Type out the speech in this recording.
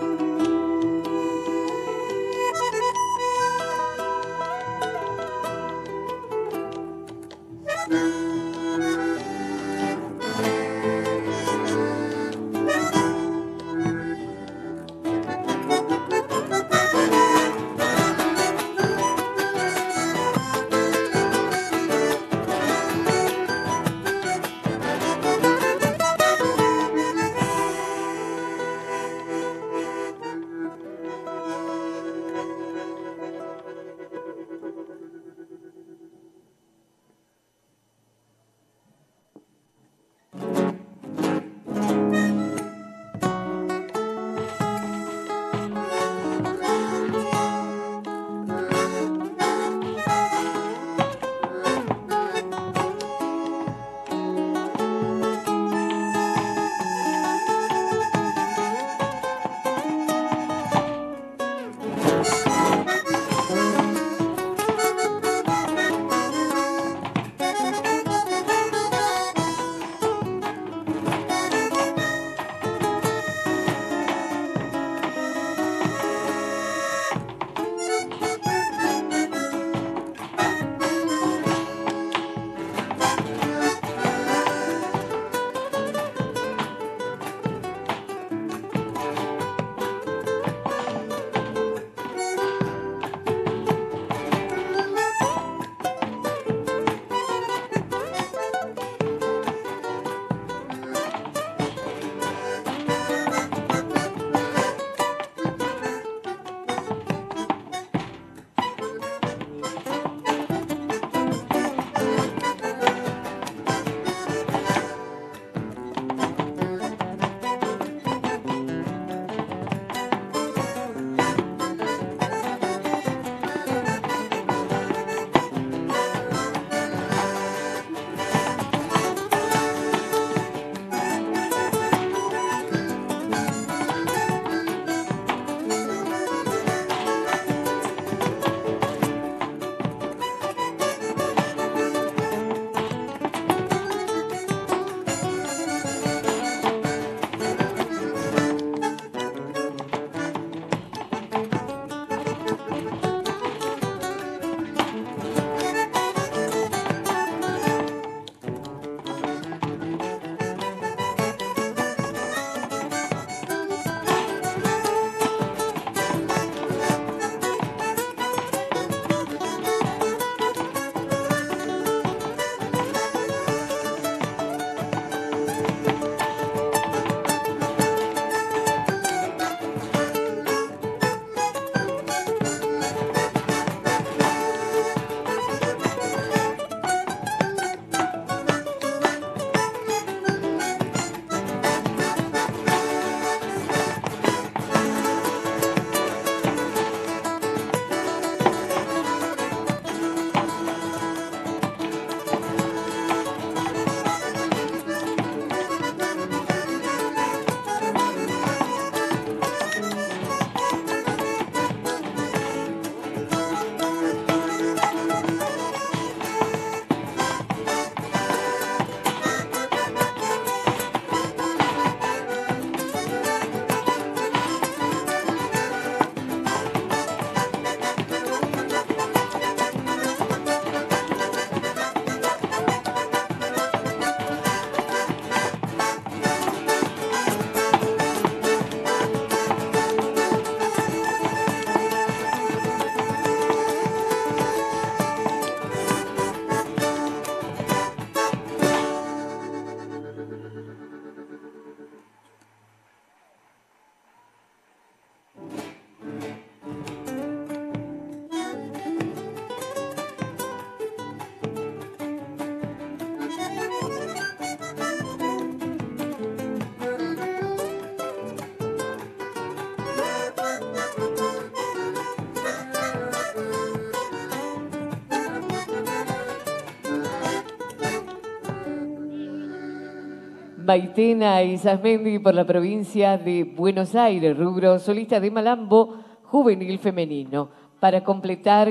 Thank you. Maitena Isasmendi por la provincia de Buenos Aires, rubro solista de Malambo juvenil femenino. Para completar